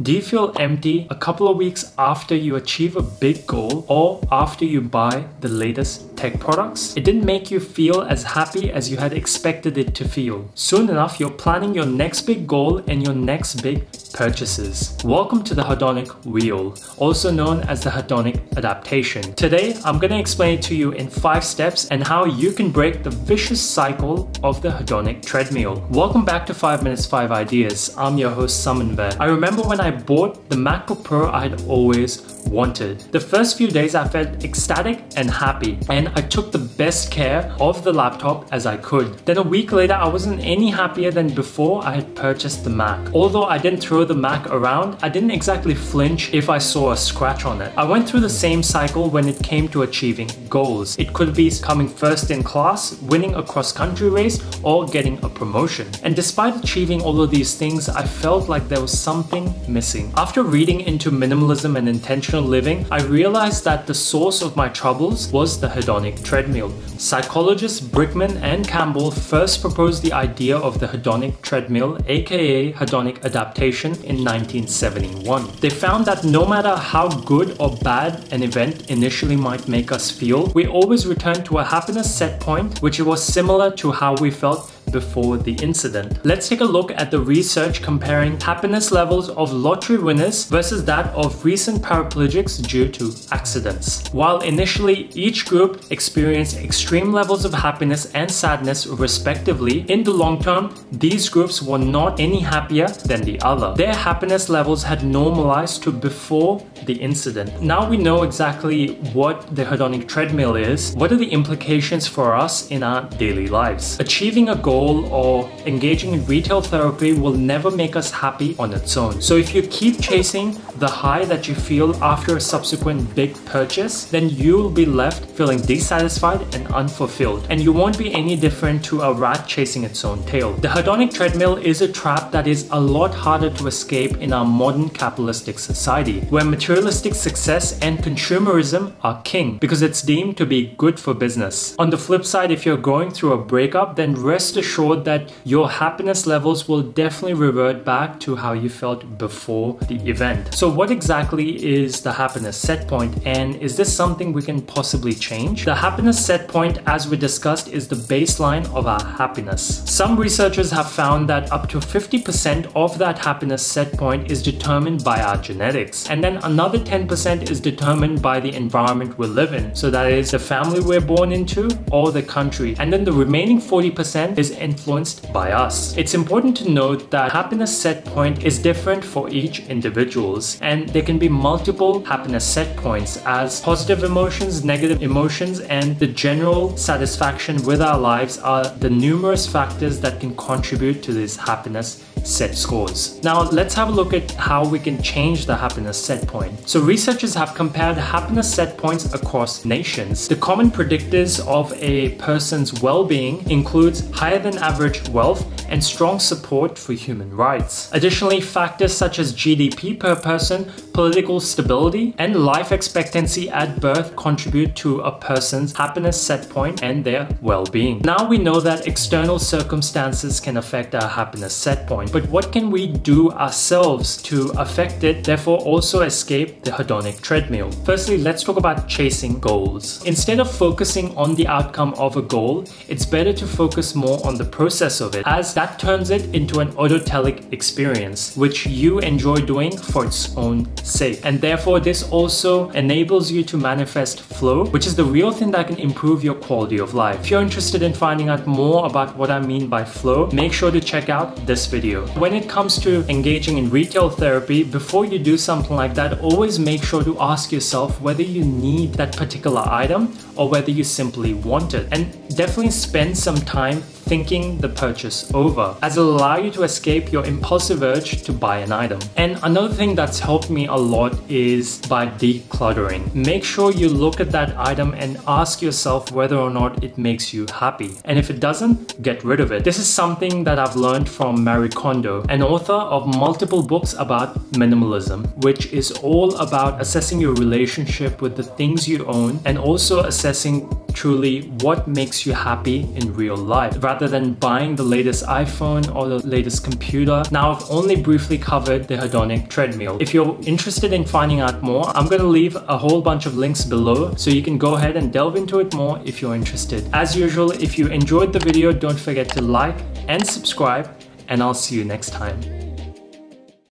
Do you feel empty a couple of weeks after you achieve a big goal or after you buy the latest tech products? It didn't make you feel as happy as you had expected it to feel. Soon enough, you're planning your next big goal and your next big purchases. Welcome to the hedonic wheel, also known as the hedonic adaptation. Today, I'm going to explain it to you in five steps and how you can break the vicious cycle of the hedonic treadmill. Welcome back to 5 Minutes 5 Ideas. I'm your host Samanvay. I remember when I I bought the MacBook Pro I had always wanted. The first few days I felt ecstatic and happy and I took the best care of the laptop as I could. Then a week later I wasn't any happier than before I had purchased the Mac. Although I didn't throw the Mac around, I didn't exactly flinch if I saw a scratch on it. I went through the same cycle when it came to achieving goals. It could be coming first in class, winning a cross country race, or getting a promotion. And despite achieving all of these things, I felt like there was something missing. After reading into minimalism and intentional living, I realized that the source of my troubles was the hedonic treadmill. Psychologists Brickman and Campbell first proposed the idea of the hedonic treadmill, aka hedonic adaptation, in 1971. They found that no matter how good or bad an event initially might make us feel, we always return to a happiness set point which was similar to how we felt before the incident. Let's take a look at the research comparing happiness levels of lottery winners versus that of recent paraplegics due to accidents. While initially each group experienced extreme levels of happiness and sadness respectively, in the long term, these groups were not any happier than the other. Their happiness levels had normalized to before the incident. Now we know exactly what the hedonic treadmill is, what are the implications for us in our daily lives. Achieving a goal or engaging in retail therapy will never make us happy on its own. So if you you keep chasing the high that you feel after a subsequent big purchase, then you'll be left feeling dissatisfied and unfulfilled. And you won't be any different to a rat chasing its own tail. The hedonic treadmill is a trap that is a lot harder to escape in our modern capitalistic society, where materialistic success and consumerism are king because it's deemed to be good for business. On the flip side, if you're going through a breakup, then rest assured that your happiness levels will definitely revert back to how you felt before the event. So what exactly is the happiness set point and is this something we can possibly change? The happiness set point as we discussed is the baseline of our happiness. Some researchers have found that up to 50% of that happiness set point is determined by our genetics and then another 10% is determined by the environment we live in. So that is the family we're born into or the country and then the remaining 40% is influenced by us. It's important to note that happiness set point is different for each individuals and there can be multiple happiness set points as positive emotions, negative emotions and the general satisfaction with our lives are the numerous factors that can contribute to this happiness set scores. Now let's have a look at how we can change the happiness set point. So researchers have compared happiness set points across nations. The common predictors of a person's well-being includes higher than average wealth and strong support for human rights. Additionally, factors such as GDP per person, political stability, and life expectancy at birth contribute to a person's happiness set point and their well-being. Now we know that external circumstances can affect our happiness set point, but what can we do ourselves to affect it, therefore also escape the hedonic treadmill? Firstly, let's talk about chasing goals. Instead of focusing on the outcome of a goal, it's better to focus more on the process of it, as that turns it into an autotelic experience, which you enjoy doing for its own sake. And therefore, this also enables you to manifest flow, which is the real thing that can improve your quality of life. If you're interested in finding out more about what I mean by flow, make sure to check out this video. When it comes to engaging in retail therapy, before you do something like that, always make sure to ask yourself whether you need that particular item or whether you simply want it. And definitely spend some time thinking the purchase over as it'll allow you to escape your impulsive urge to buy an item. And another thing that's helped me a lot is by decluttering. Make sure you look at that item and ask yourself whether or not it makes you happy. And if it doesn't, get rid of it. This is something that I've learned from Marie Kondo, an author of multiple books about minimalism, which is all about assessing your relationship with the things you own and also assessing assessing truly what makes you happy in real life rather than buying the latest iPhone or the latest computer. Now, I've only briefly covered the hedonic treadmill. If you're interested in finding out more, I'm gonna leave a whole bunch of links below so you can go ahead and delve into it more if you're interested. As usual, if you enjoyed the video, don't forget to like and subscribe and I'll see you next time.